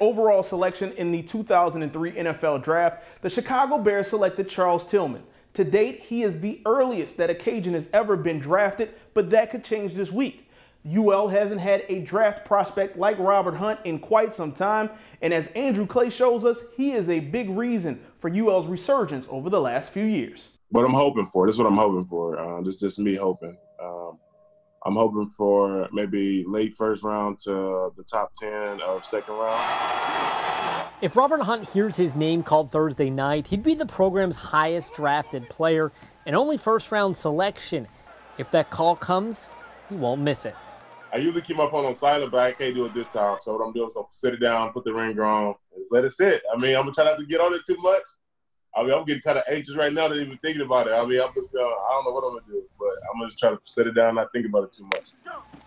Overall selection in the 2003 NFL Draft, the Chicago Bears selected Charles Tillman. To date, he is the earliest that a Cajun has ever been drafted, but that could change this week. UL hasn't had a draft prospect like Robert Hunt in quite some time, and as Andrew Clay shows us, he is a big reason for UL's resurgence over the last few years. What I'm hoping for, this is what I'm hoping for. Uh, this is just me hoping. I'm hoping for maybe late first round to the top 10 of second round. If Robert Hunt hears his name called Thursday night, he'd be the program's highest drafted player and only first round selection. If that call comes, he won't miss it. I usually keep my phone on silent, but I can't do it this time. So what I'm doing is gonna sit it down, put the ringer on, and just let it sit. I mean, I'm gonna try not to get on it too much. I mean, I'm getting kind of anxious right now, not even thinking about it. I mean, I'm just, uh, I don't know what I'm gonna do, but I'm gonna just try to set it down, and not think about it too much.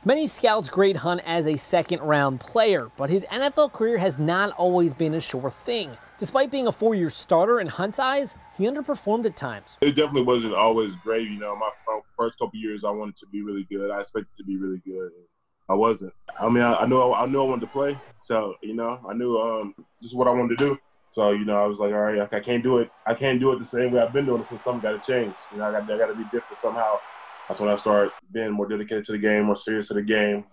Many scouts grade Hunt as a second round player, but his NFL career has not always been a sure thing. Despite being a four year starter in Hunt's eyes, he underperformed at times. It definitely wasn't always great. You know, my first couple years, I wanted to be really good. I expected to be really good. I wasn't. I mean, I, I knew I knew I wanted to play, so you know, I knew um, this is what I wanted to do. So you know, I was like, all right, I can't do it. I can't do it the same way I've been doing it. So something got to change. You know, I got I got to be different somehow. That's when I started being more dedicated to the game, more serious to the game.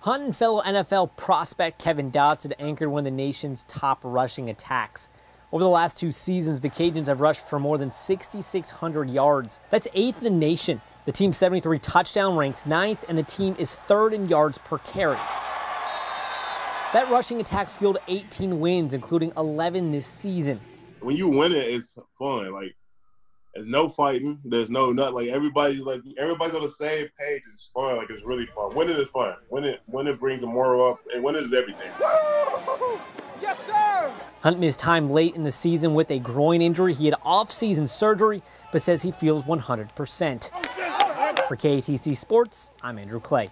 Hunt and fellow NFL prospect Kevin Dotson anchored one of the nation's top rushing attacks. Over the last two seasons, the Cajuns have rushed for more than 6,600 yards. That's eighth in the nation. The team's 73 touchdown ranks ninth, and the team is third in yards per carry. That rushing attack fueled 18 wins, including 11 this season. When you win it, it's fun. Like there's no fighting. There's no nut. Like everybody's like everybody's on the same page. It's fun. Like it's really fun. Winning is fun. Winning winning brings the moral up, and winning is everything. Yes, sir. Hunt missed time late in the season with a groin injury. He had off-season surgery, but says he feels 100%. For KATC Sports, I'm Andrew Clay.